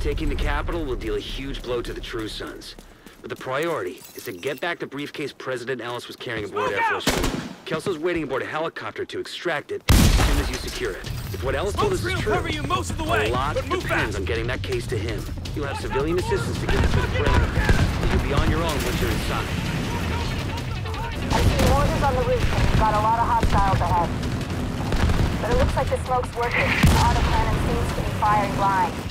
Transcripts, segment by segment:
Taking the Capitol will deal a huge blow to the True Sons. But the priority is to get back the briefcase President Ellis was carrying aboard Air Force One. Kelso's waiting aboard a helicopter to extract it as soon as you secure it. If what Ellis told us is true, cover you most of the a lot but move depends fast. on getting that case to him. You'll have civilian assistance to get it to the perimeter. But you'll be on your own once you're inside. I see mortars on the roof and we've got a lot of hostiles ahead. But it looks like the smoke's working. The autocannon seems to be firing blind.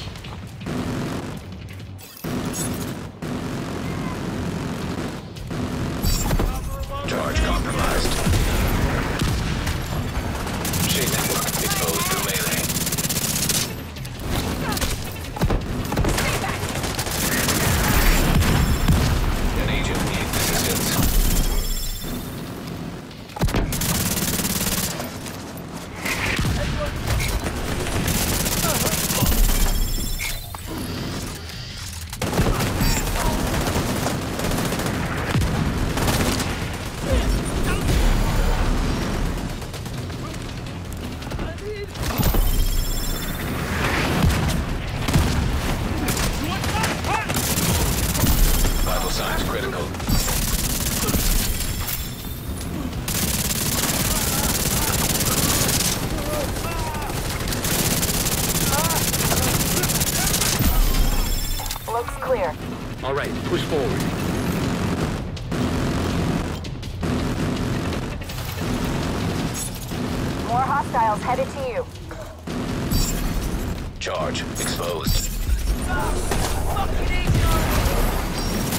Charge exposed.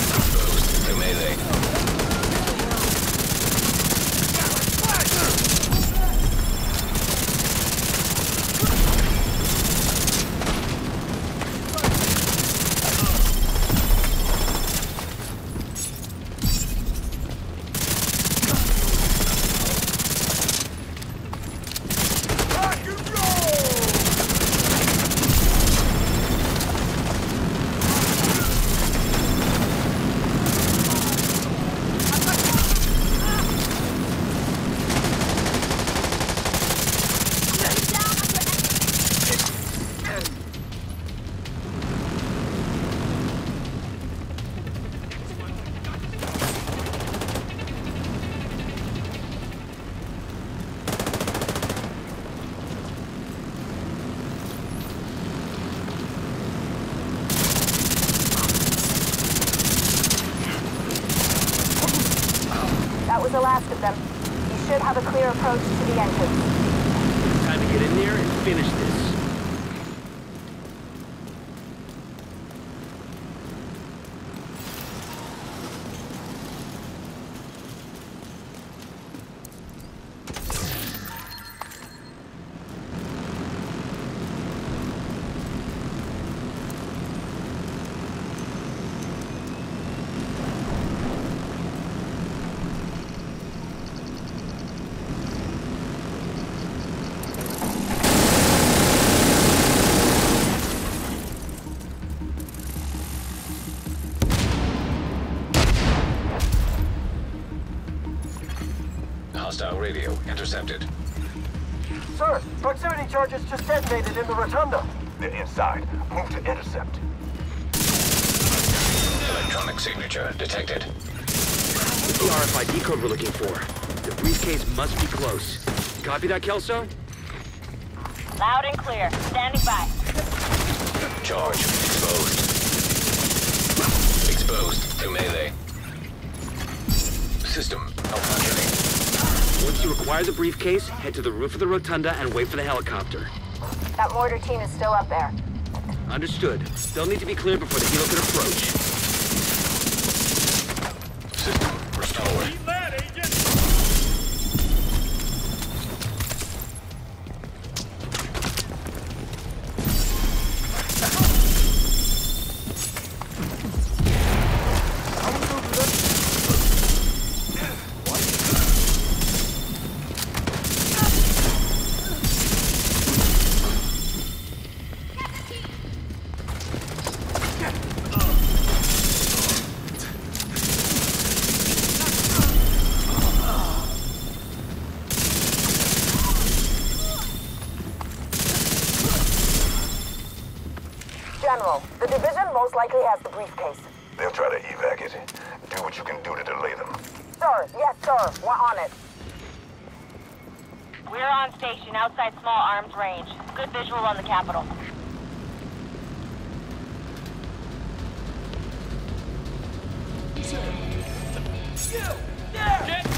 Exposed to melee. That was the last of them. You should have a clear approach to the entrance. Time to get in there and finish this. Hostile radio intercepted. Sir, proximity charges just detonated in the rotunda. They're inside. Move to intercept. Electronic signature detected. What's the RFID code we're looking for? The briefcase must be close. Copy that, Kelso? Loud and clear. Standing by. Charge exposed. Exposed to melee. System malfunctioning. You acquire the briefcase, head to the roof of the rotunda and wait for the helicopter. That mortar team is still up there. Understood. They'll need to be cleared before the helo can approach. Likely has the briefcase. They'll try to evac it. Do what you can do to delay them. Sir, yes, sir. We're on it. We're on station outside small arms range. Good visual on the Capitol. Charge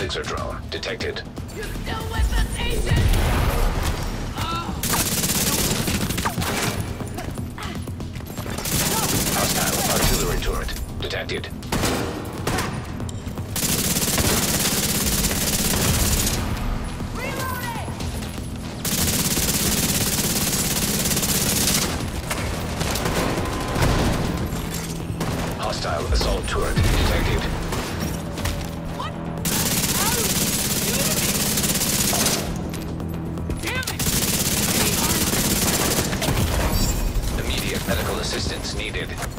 fixer drone detected. Hostile artillery turret detected. Hostile assault turret detected. Needed.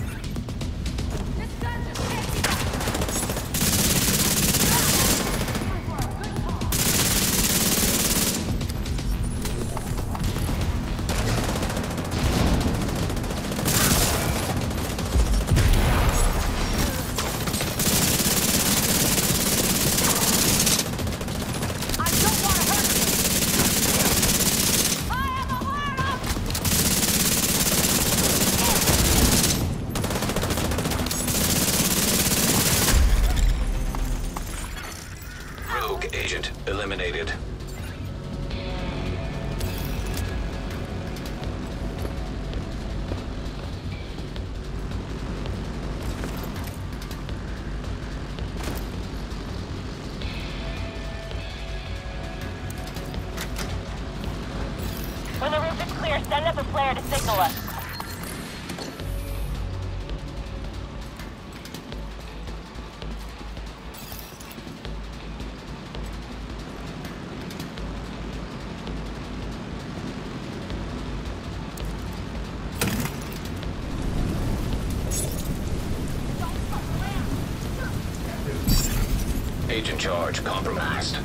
Agent charge compromised.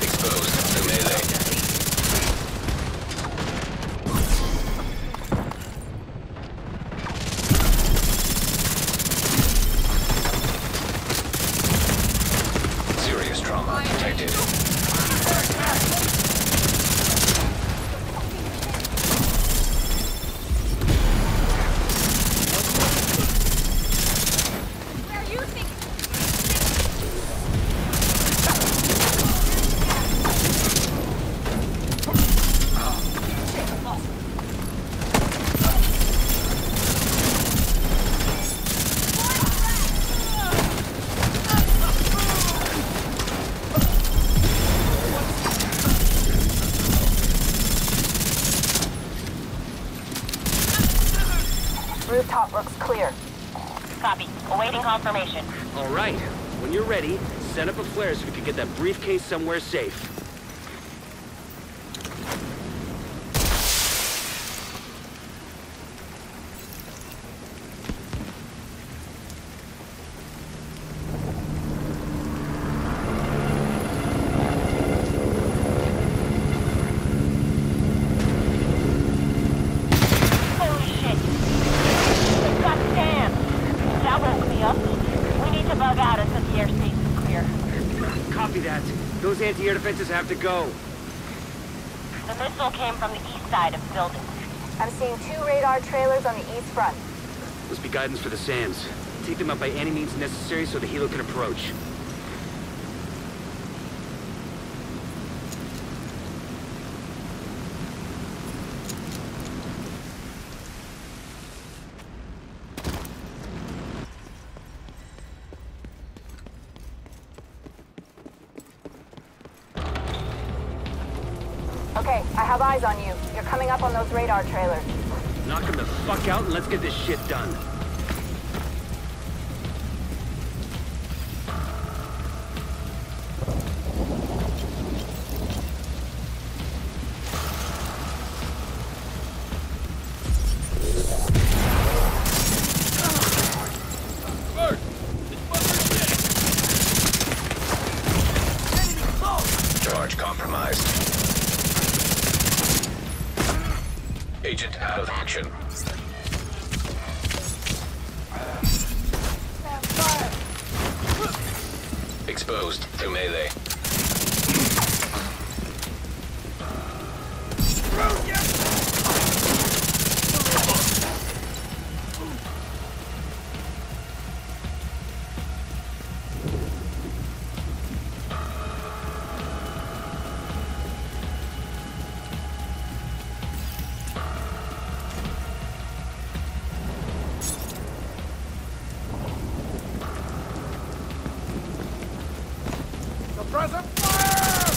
Exposed to melee. Serious trauma detected. Rooftop looks clear. Copy. Awaiting confirmation. All right. When you're ready, set up a flare so we can get that briefcase somewhere safe. Anti-air defenses have to go? The missile came from the east side of the building. I'm seeing two radar trailers on the east front. Must be guidance for the SAMs. Take them out by any means necessary so the helo can approach. Okay, I have eyes on you. You're coming up on those radar trailers. Knock them the fuck out and let's get this shit done. Exposed to melee. Suppressor fire!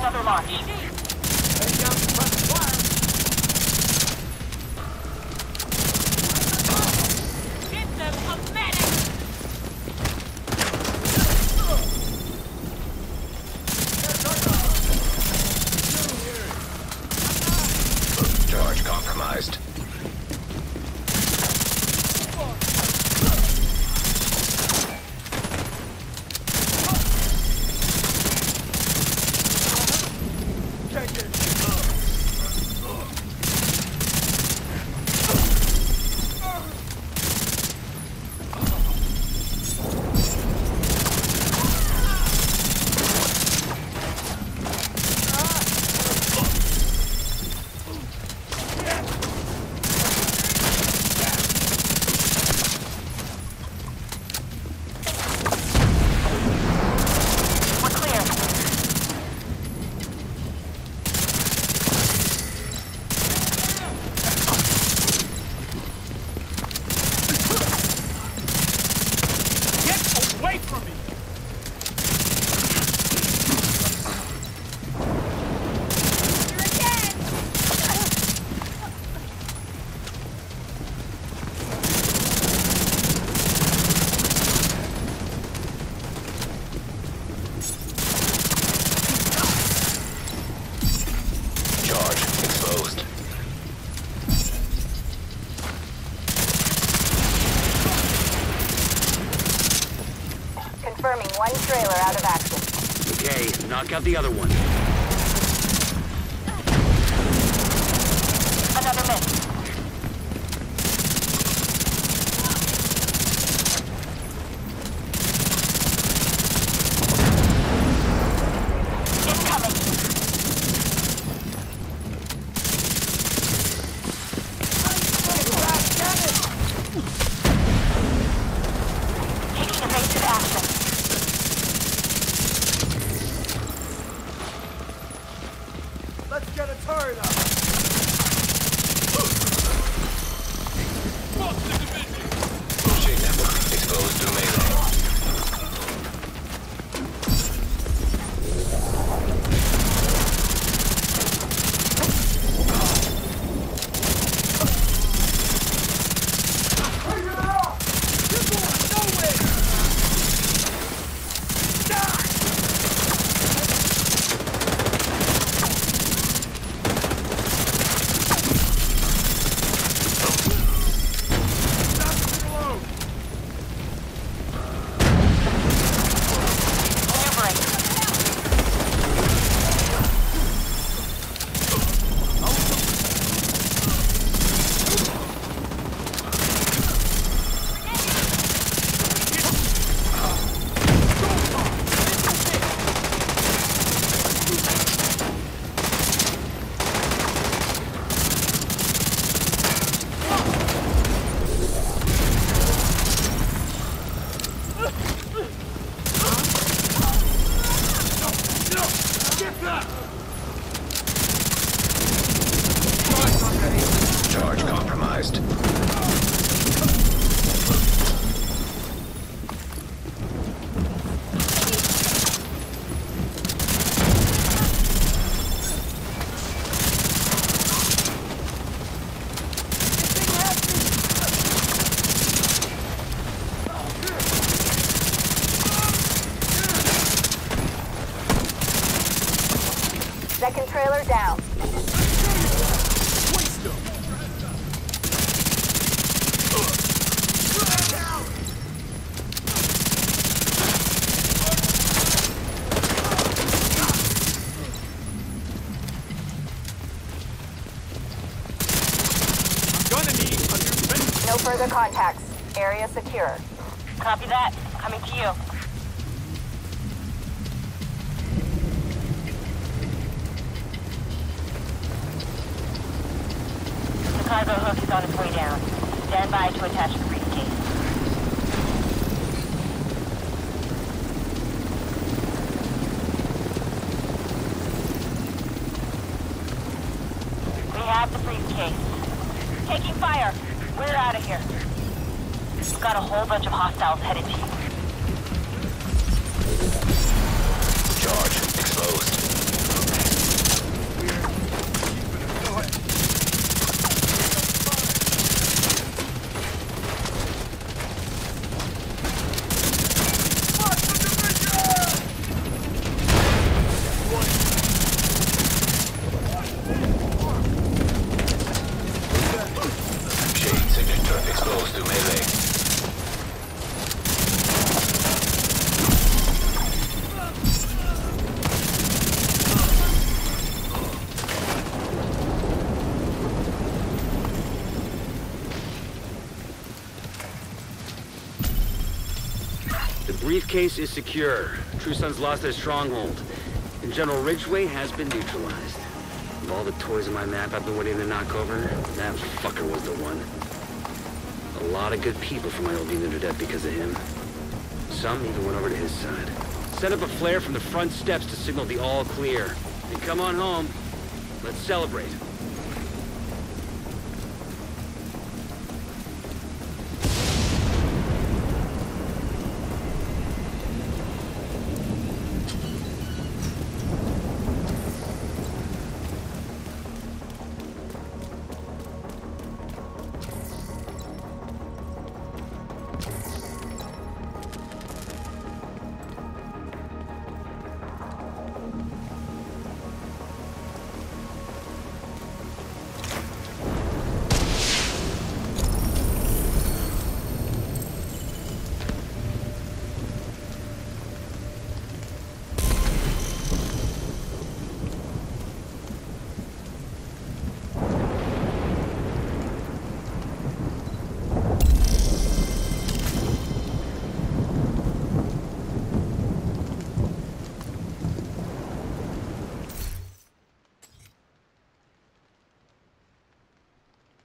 Another launch. Heading down suppressor fire! Get them a medic! Charge compromised. Can't get it. We're clear. Get away from me! Charge exposed. Confirming one trailer out of action. Okay, knock out the other one. Another miss. Incoming. Taking evasive action. Let's get a turret up! Secure. Copy that. Coming to you. The cargo hook is on its way down. Stand by to attach the briefcase. We have the briefcase. Taking fire. We're out of here. Got a whole bunch of hostiles headed to you. Charge exposed. Briefcase is secure. True Sons lost their stronghold. And General Ridgeway has been neutralized. Of all the toys on my map I've been waiting to knock over, that fucker was the one. A lot of good people from my old unit are dead because of him. Some even went over to his side. Set up a flare from the front steps to signal the all clear. And come on home. Let's celebrate.